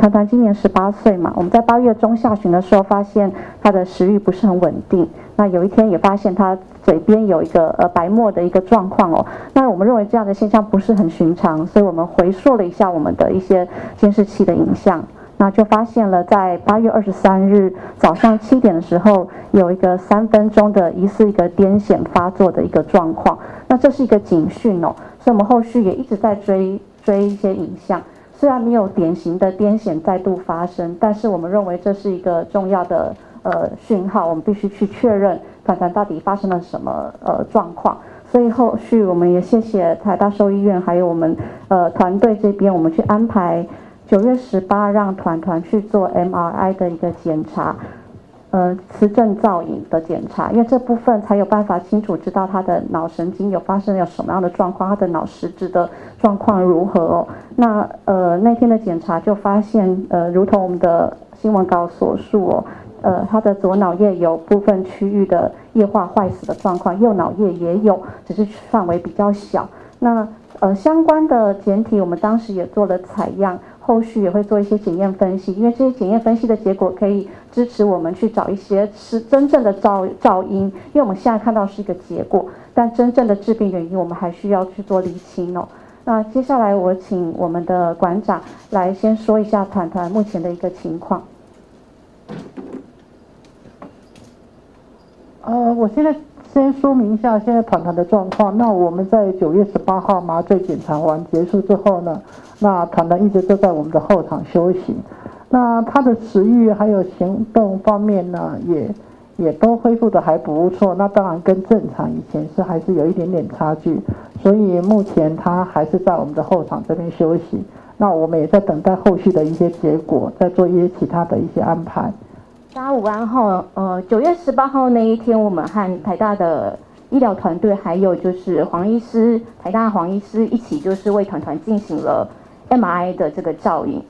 团团今年十八岁嘛，我们在八月中下旬的时候发现他的食欲不是很稳定。那有一天也发现他嘴边有一个呃白沫的一个状况哦。那我们认为这样的现象不是很寻常，所以我们回溯了一下我们的一些监视器的影像，那就发现了在八月二十三日早上七点的时候有一个三分钟的疑似一个癫痫发作的一个状况。那这是一个警讯哦，所以我们后续也一直在追追一些影像。虽然没有典型的癫痫再度发生，但是我们认为这是一个重要的呃讯号，我们必须去确认团团到底发生了什么呃状况。所以后续我们也谢谢台大兽医院，还有我们呃团队这边，我们去安排九月十八让团团去做 MRI 的一个检查。呃，磁振造影的检查，因为这部分才有办法清楚知道他的脑神经有发生有什么样的状况，他的脑实质的状况如何哦。那呃那天的检查就发现，呃，如同我们的新闻稿所述哦，呃，他的左脑叶有部分区域的液化坏死的状况，右脑叶也有，只是范围比较小。那呃相关的检体，我们当时也做了采样。后续也会做一些检验分析，因为这些检验分析的结果可以支持我们去找一些是真正的噪噪音，因为我们现在看到是一个结果，但真正的致病原因我们还需要去做厘清哦。那接下来我请我们的馆长来先说一下团团目前的一个情况。呃，我现在先说明一下现在团团的状况。那我们在九月十八号麻醉检查完结束之后呢？那团团一直都在我们的后场休息，那他的食欲还有行动方面呢，也也都恢复的还不错。那当然跟正常以前是还是有一点点差距，所以目前他还是在我们的后场这边休息。那我们也在等待后续的一些结果，再做一些其他的一些安排。大家午安后，呃，九月十八号那一天，我们和台大的。医疗团队还有就是黄医师，台大黄医师一起就是为团团进行了 M I 的这个照影。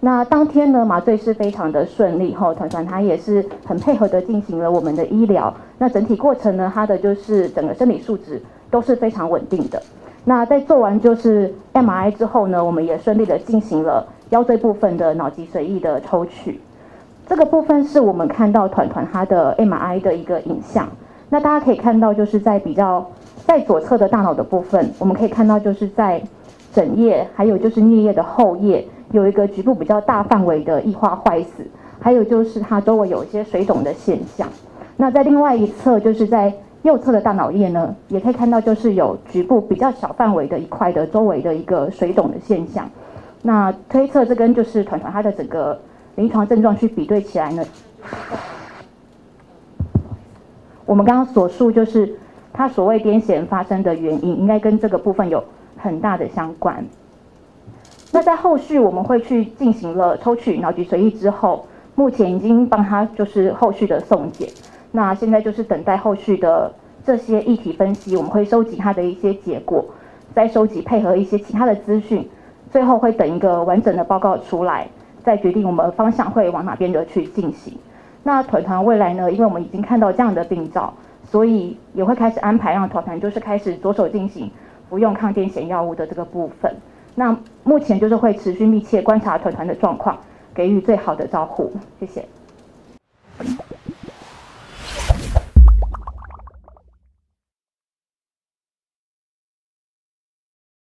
那当天呢，麻醉是非常的顺利，后团团他也是很配合的进行了我们的医疗。那整体过程呢，他的就是整个生理数值都是非常稳定的。那在做完就是 M I 之后呢，我们也顺利的进行了腰椎部分的脑脊髓液的抽取。这个部分是我们看到团团他的 M I 的一个影像。那大家可以看到，就是在比较在左侧的大脑的部分，我们可以看到就是在枕叶，还有就是颞叶的后叶，有一个局部比较大范围的异化坏死，还有就是它周围有一些水肿的现象。那在另外一侧，就是在右侧的大脑叶呢，也可以看到就是有局部比较小范围的一块的周围的一个水肿的现象。那推测这跟就是团团它的整个临床症状去比对起来呢？我们刚刚所述就是他所谓癫痫发生的原因，应该跟这个部分有很大的相关。那在后续我们会去进行了抽取脑脊髓液之后，目前已经帮他就是后续的送检。那现在就是等待后续的这些议题分析，我们会收集他的一些结果，再收集配合一些其他的资讯，最后会等一个完整的报告出来，再决定我们方向会往哪边的去进行。那团团未来呢？因为我们已经看到这样的病灶，所以也会开始安排让团团就是开始着手进行服用抗癫痫药物的这个部分。那目前就是会持续密切观察团团的状况，给予最好的照顾。谢谢。